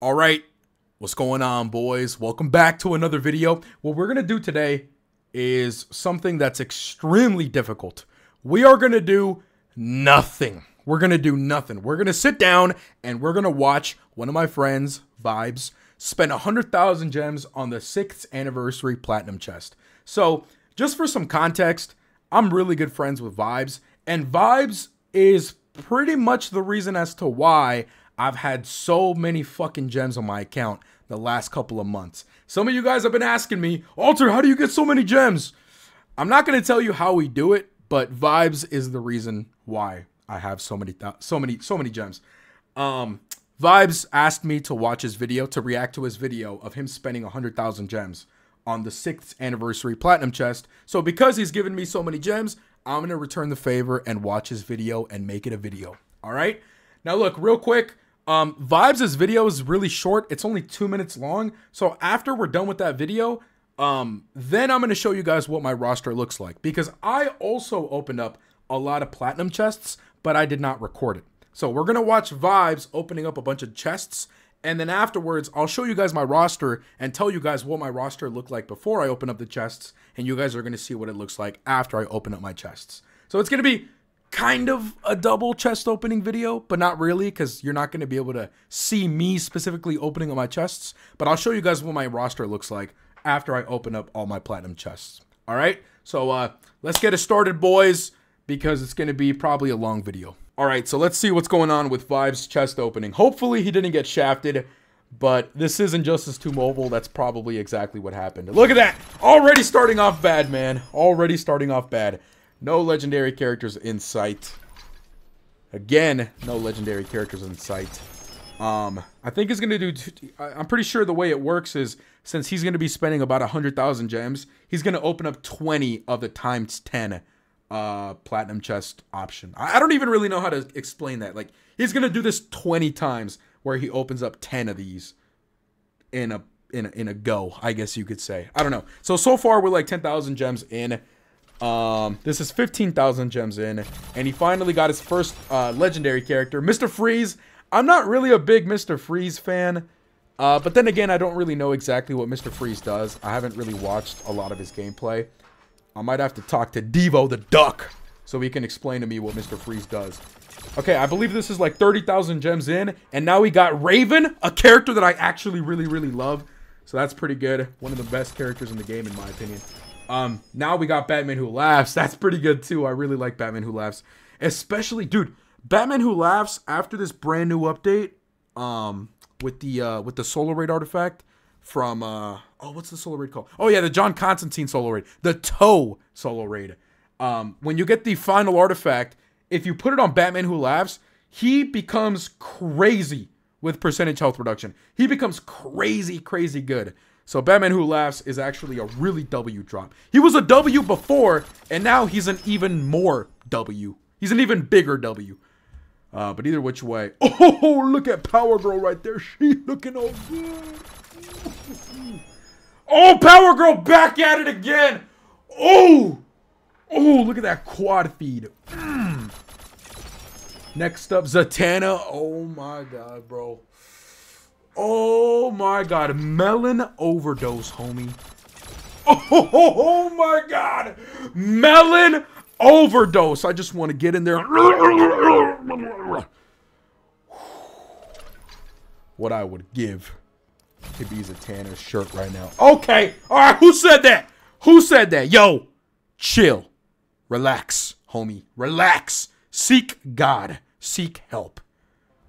All right, what's going on, boys? Welcome back to another video. What we're gonna do today is something that's extremely difficult. We are gonna do nothing. We're gonna do nothing. We're gonna sit down and we're gonna watch one of my friends, Vibes, spend 100,000 gems on the sixth anniversary platinum chest. So, just for some context, I'm really good friends with Vibes, and Vibes is pretty much the reason as to why I've had so many fucking gems on my account the last couple of months. Some of you guys have been asking me, Alter, how do you get so many gems? I'm not going to tell you how we do it, but Vibes is the reason why I have so many so many so many gems. Um Vibes asked me to watch his video to react to his video of him spending 100,000 gems on the 6th anniversary platinum chest. So because he's given me so many gems, I'm going to return the favor and watch his video and make it a video. All right? Now look, real quick, um, Vibes' video is really short. It's only two minutes long. So after we're done with that video, um, then I'm going to show you guys what my roster looks like. Because I also opened up a lot of platinum chests, but I did not record it. So we're going to watch Vibes opening up a bunch of chests. And then afterwards, I'll show you guys my roster and tell you guys what my roster looked like before I open up the chests. And you guys are going to see what it looks like after I open up my chests. So it's going to be kind of a double chest opening video, but not really because you're not going to be able to see me specifically opening up my chests. But I'll show you guys what my roster looks like after I open up all my platinum chests. All right, so uh, let's get it started, boys, because it's going to be probably a long video. All right, so let's see what's going on with Vibes chest opening. Hopefully he didn't get shafted, but this is Injustice 2 Mobile. That's probably exactly what happened. Look at that! Already starting off bad, man. Already starting off bad. No legendary characters in sight. Again, no legendary characters in sight. Um, I think he's gonna do. I'm pretty sure the way it works is since he's gonna be spending about hundred thousand gems, he's gonna open up twenty of the times ten uh platinum chest option. I, I don't even really know how to explain that. Like he's gonna do this twenty times where he opens up ten of these in a in a, in a go. I guess you could say. I don't know. So so far we're like ten thousand gems in. Um, this is 15,000 gems in, and he finally got his first uh, legendary character, Mr. Freeze. I'm not really a big Mr. Freeze fan, uh, but then again, I don't really know exactly what Mr. Freeze does. I haven't really watched a lot of his gameplay. I might have to talk to Devo the Duck so he can explain to me what Mr. Freeze does. Okay, I believe this is like 30,000 gems in, and now we got Raven, a character that I actually really, really love. So that's pretty good. One of the best characters in the game, in my opinion. Um, now we got Batman Who Laughs. That's pretty good too. I really like Batman Who Laughs. Especially, dude, Batman Who Laughs after this brand new update, um, with the uh with the solar raid artifact from uh oh what's the solar raid called? Oh yeah, the John Constantine solar raid. The Toe solar raid. Um, when you get the final artifact, if you put it on Batman Who Laughs, he becomes crazy with percentage health reduction. He becomes crazy, crazy good. So Batman Who Laughs is actually a really W drop. He was a W before, and now he's an even more W. He's an even bigger W. Uh, but either which way. Oh, look at Power Girl right there. She looking all good. Oh, Power Girl back at it again. Oh, oh, look at that quad feed. Mm. Next up, Zatanna. Oh my god, bro. Oh my god, melon overdose, homie. Oh, oh, my god, melon overdose. I just want to get in there. What I would give to be Zatanna's shirt right now. Okay, all right, who said that? Who said that? Yo, chill, relax, homie, relax. Seek God, seek help.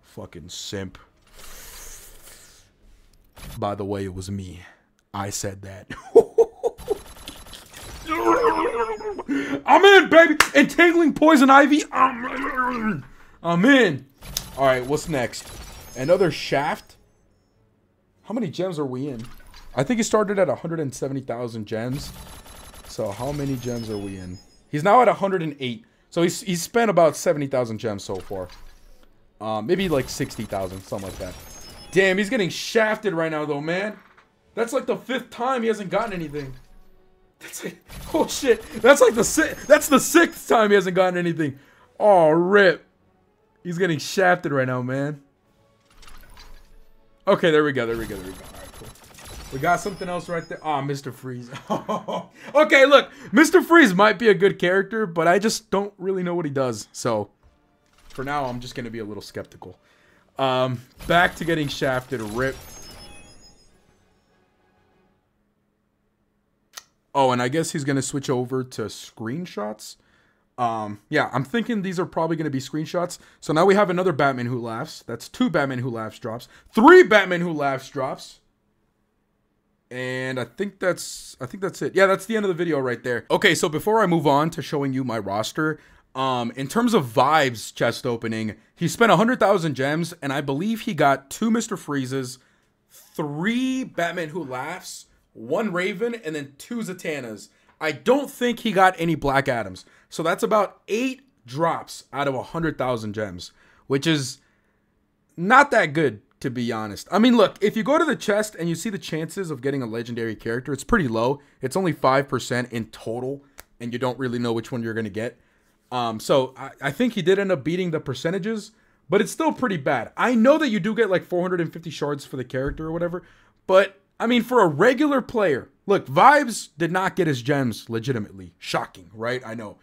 Fucking simp. By the way, it was me. I said that. I'm in, baby. Entangling poison ivy. I'm in. I'm in. All right, what's next? Another shaft. How many gems are we in? I think he started at 170,000 gems. So how many gems are we in? He's now at 108. So he's, he's spent about 70,000 gems so far. Um, maybe like 60,000, something like that. Damn, he's getting shafted right now, though, man. That's like the fifth time he hasn't gotten anything. That's like, oh shit. That's like the si that's the sixth time he hasn't gotten anything. Oh, rip. He's getting shafted right now, man. Okay, there we go. There we go. There we go. All right, cool. We got something else right there. Ah, oh, Mr. Freeze. okay, look. Mr. Freeze might be a good character, but I just don't really know what he does. So, for now, I'm just going to be a little skeptical. Um, back to getting shafted. Rip. Oh, and I guess he's going to switch over to screenshots. Um, yeah, I'm thinking these are probably going to be screenshots. So now we have another Batman Who Laughs. That's two Batman Who Laughs drops. Three Batman Who Laughs drops. And I think that's I think that's it. Yeah, that's the end of the video right there. Okay, so before I move on to showing you my roster, um, in terms of vibes chest opening, he spent 100,000 gems, and I believe he got two Mr. Freezes, three Batman Who Laughs, one Raven, and then two Zatannas. I don't think he got any Black Adams. So that's about eight drops out of 100,000 gems, which is not that good, to be honest. I mean, look, if you go to the chest and you see the chances of getting a legendary character, it's pretty low. It's only 5% in total, and you don't really know which one you're going to get. Um, so I, I think he did end up beating the percentages, but it's still pretty bad. I know that you do get like 450 shards for the character or whatever, but I mean, for a regular player, look, Vibes did not get his gems legitimately. Shocking, right? I know.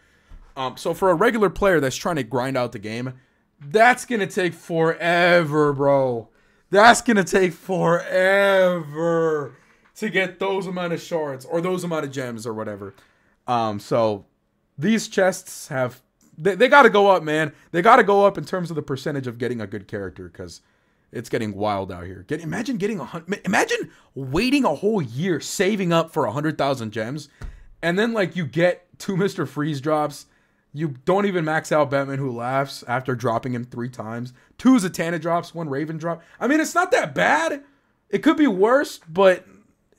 Um, so for a regular player that's trying to grind out the game, that's gonna take forever, bro. That's gonna take forever to get those amount of shards or those amount of gems or whatever. Um, so these chests have they, they got to go up, man. They got to go up in terms of the percentage of getting a good character because it's getting wild out here. Get imagine getting a hundred. Imagine waiting a whole year saving up for a hundred thousand gems, and then like you get two Mister Freeze drops. You don't even max out Batman Who Laughs after dropping him three times. Two Zatanna drops, one Raven drop. I mean, it's not that bad. It could be worse, but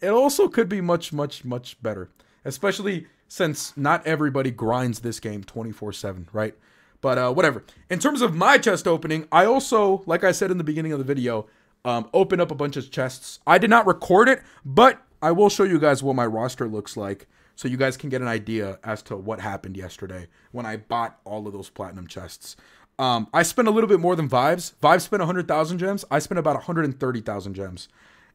it also could be much, much, much better. Especially since not everybody grinds this game 24 7, right? But uh, whatever. In terms of my chest opening, I also, like I said in the beginning of the video, um, open up a bunch of chests. I did not record it, but I will show you guys what my roster looks like so you guys can get an idea as to what happened yesterday when I bought all of those platinum chests. Um, I spent a little bit more than Vibes. Vibes spent 100,000 gems. I spent about 130,000 gems.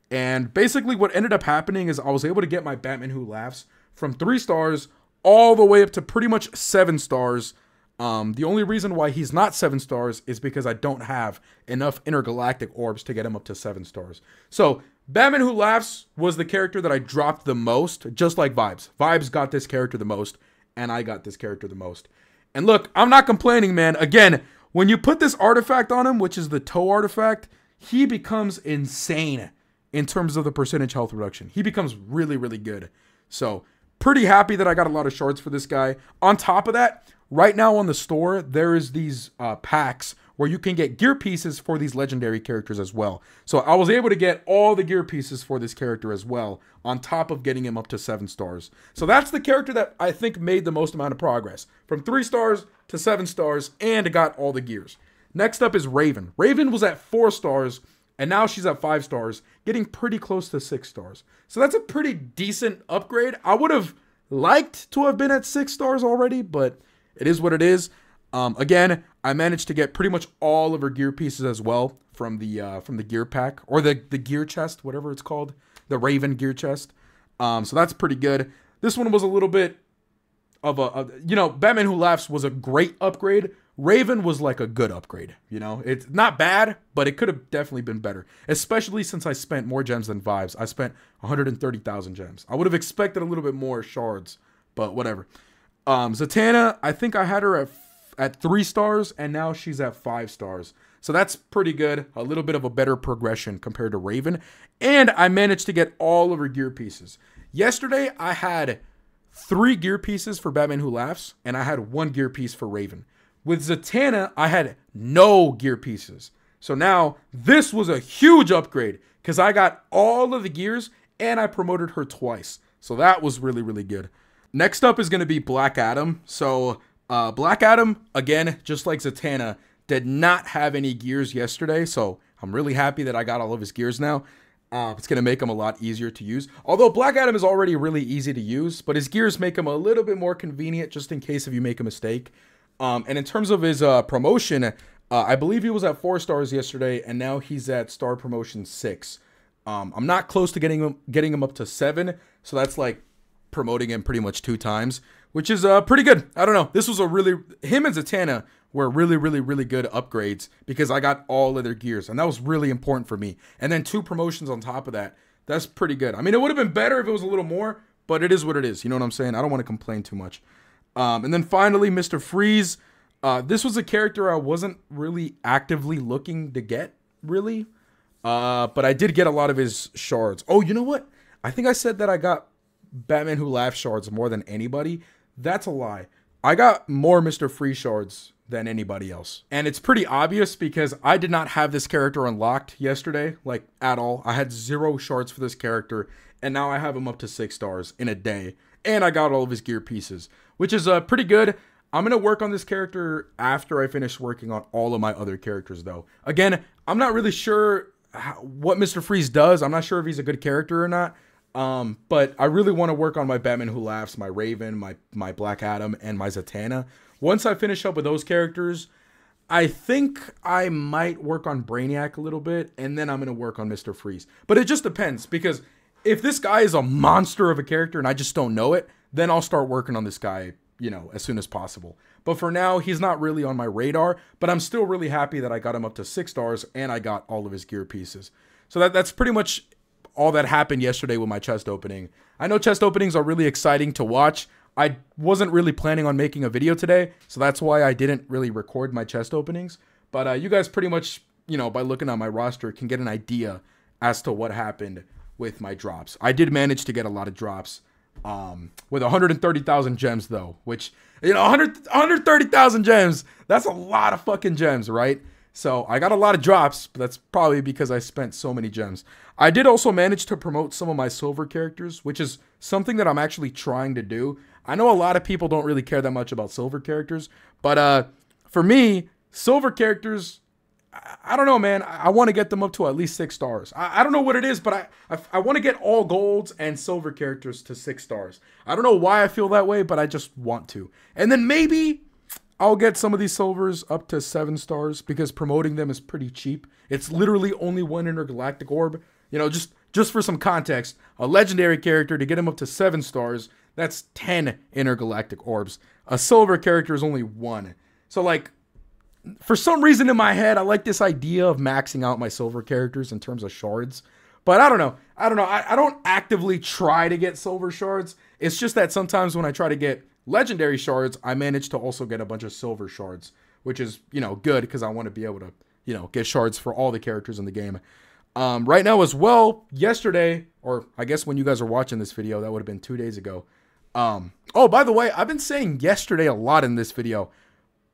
And basically, what ended up happening is I was able to get my Batman Who Laughs from three stars all the way up to pretty much seven stars um, the only reason why he's not seven stars is because I don't have enough intergalactic orbs to get him up to seven stars. So Batman Who Laughs was the character that I dropped the most, just like Vibes. Vibes got this character the most, and I got this character the most. And look, I'm not complaining, man. Again, when you put this artifact on him, which is the toe artifact, he becomes insane in terms of the percentage health reduction. He becomes really, really good. So, pretty happy that I got a lot of shards for this guy. On top of that, Right now on the store, there is these uh, packs where you can get gear pieces for these legendary characters as well. So I was able to get all the gear pieces for this character as well, on top of getting him up to seven stars. So that's the character that I think made the most amount of progress. From three stars to seven stars, and got all the gears. Next up is Raven. Raven was at four stars, and now she's at five stars, getting pretty close to six stars. So that's a pretty decent upgrade. I would have liked to have been at six stars already, but it is what it is. Um, again, I managed to get pretty much all of her gear pieces as well from the uh, from the gear pack or the the gear chest, whatever it's called, the Raven gear chest. Um, so that's pretty good. This one was a little bit of a, a, you know Batman Who Laughs was a great upgrade. Raven was like a good upgrade. You know, it's not bad, but it could have definitely been better. Especially since I spent more gems than Vibes. I spent 130,000 gems. I would have expected a little bit more shards, but whatever. Um, Zatanna, I think I had her at at three stars, and now she's at five stars. So that's pretty good. A little bit of a better progression compared to Raven. And I managed to get all of her gear pieces. Yesterday, I had three gear pieces for Batman Who Laughs, and I had one gear piece for Raven. With Zatanna, I had no gear pieces. So now this was a huge upgrade because I got all of the gears and I promoted her twice. So that was really, really good. Next up is going to be Black Adam. So, uh, Black Adam, again, just like Zatanna, did not have any gears yesterday. So, I'm really happy that I got all of his gears now. Uh, it's going to make him a lot easier to use. Although Black Adam is already really easy to use, but his gears make him a little bit more convenient just in case if you make a mistake. Um, and in terms of his uh, promotion, Uh, I believe he was at four stars yesterday, and now he's at star promotion six. Um, I'm not close to getting him getting him up to seven, so that's like promoting him pretty much two times, which is uh, pretty good. I don't know. This was a really him and Zatanna were really, really, really good upgrades because I got all of their gears, and that was really important for me. And then two promotions on top of that. That's pretty good. I mean, it would have been better if it was a little more, but it is what it is. You know what I'm saying? I don't want to complain too much. Um, and then finally, Mr. Freeze. Uh, this was a character I wasn't really actively looking to get, really. Uh, but I did get a lot of his shards. Oh, you know what? I think I said that I got Batman Who Laughs shards more than anybody. That's a lie. I got more Mr. Freeze shards than anybody else. And it's pretty obvious because I did not have this character unlocked yesterday, like at all. I had zero shards for this character, and now I have him up to six stars in a day. And I got all of his gear pieces, which is uh, pretty good. I'm going to work on this character after I finish working on all of my other characters, though. Again, I'm not really sure how, what Mr. Freeze does. I'm not sure if he's a good character or not. Um, but I really want to work on my Batman Who Laughs, my Raven, my my Black Adam, and my Zatanna. Once I finish up with those characters, I think I might work on Brainiac a little bit, and then I'm gonna work on Mister Freeze. But it just depends because if this guy is a monster of a character and I just don't know it, then I'll start working on this guy, you know, as soon as possible. But for now, he's not really on my radar. But I'm still really happy that I got him up to six stars and I got all of his gear pieces. So that that's pretty much all that happened yesterday with my chest opening. I know chest openings are really exciting to watch. I wasn't really planning on making a video today, so that's why I didn't really record my chest openings. But uh, you guys pretty much, you know, by looking at my roster, can get an idea as to what happened with my drops. I did manage to get a lot of drops um, with 130,000 gems, though, which, you know, 100, 130,000 gems, that's a lot of fucking gems, right? So I got a lot of drops, but that's probably because I spent so many gems. I did also manage to promote some of my silver characters, which is something that I'm actually trying to do. I know a lot of people don't really care that much about silver characters, but uh, for me, silver characters, I, don't know, man. I, want to get them up to at least six stars. I, I don't know what it is, but I, I, I want to get all golds and silver characters to six stars. I don't know why I feel that way, but I just want to. And then maybe I'll get some of these silvers up to seven stars because promoting them is pretty cheap. It's literally only one intergalactic orb. You know, just just for some context, a legendary character to get him up to seven stars, that's ten intergalactic orbs. A silver character is only one. So like for some reason in my head, I like this idea of maxing out my silver characters in terms of shards. But I don't know. I don't know. I, I don't actively try to get silver shards. It's just that sometimes when I try to get legendary shards, I manage to also get a bunch of silver shards, which is, you know, good because I want to be able to, you know, get shards for all the characters in the game. Um, right now as well, yesterday, or I guess when you guys are watching this video, that would have been two days ago. Um, oh, by the way, I've been saying yesterday a lot in this video,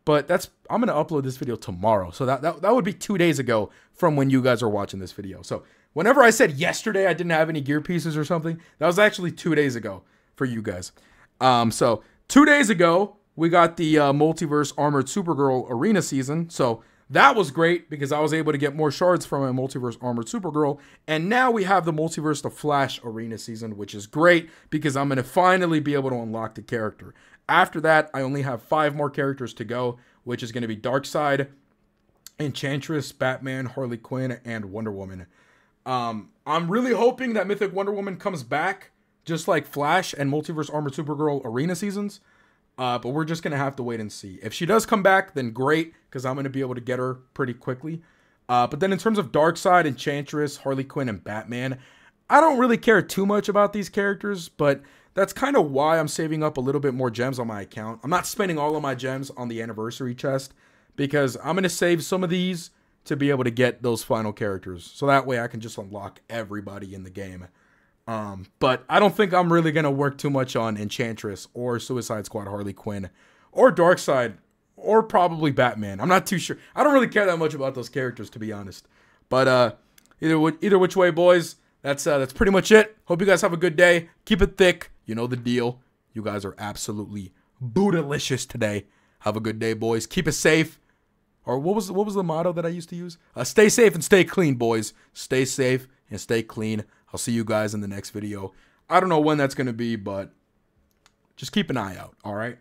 but that's I'm gonna upload this video tomorrow. So that, that that would be two days ago from when you guys are watching this video. So whenever I said yesterday I didn't have any gear pieces or something, that was actually two days ago for you guys. Um, so Two days ago, we got the uh, Multiverse Armored Supergirl Arena season. So that was great because I was able to get more shards from a Multiverse Armored Supergirl. And now we have the Multiverse The Flash Arena season, which is great because I'm going to finally be able to unlock the character. After that, I only have five more characters to go, which is going to be Darkseid, Enchantress, Batman, Harley Quinn, and Wonder Woman. Um, I'm really hoping that Mythic Wonder Woman comes back just like Flash and Multiverse Armored Supergirl arena seasons. Uh, but we're just gonna have to wait and see. If she does come back, then great, because I'm gonna be able to get her pretty quickly. Uh, but then in terms of Darkseid, Enchantress, Harley Quinn, and Batman, I don't really care too much about these characters, but that's kind of why I'm saving up a little bit more gems on my account. I'm not spending all of my gems on the anniversary chest because I'm gonna save some of these to be able to get those final characters. So that way I can just unlock everybody in the game. Um, but I don't think I'm really gonna work too much on Enchantress or Suicide Squad Harley Quinn or Darkseid or probably Batman. I'm not too sure. I don't really care that much about those characters to be honest. But uh, either either which way, boys. That's uh, that's pretty much it. Hope you guys have a good day. Keep it thick. You know the deal. You guys are absolutely bootylicious today. Have a good day, boys. Keep it safe. Or what was what was the motto that I used to use? Uh, stay safe and stay clean, boys. Stay safe and stay clean. I'll see you guys in the next video. I don't know when that's going to be, but just keep an eye out. All right.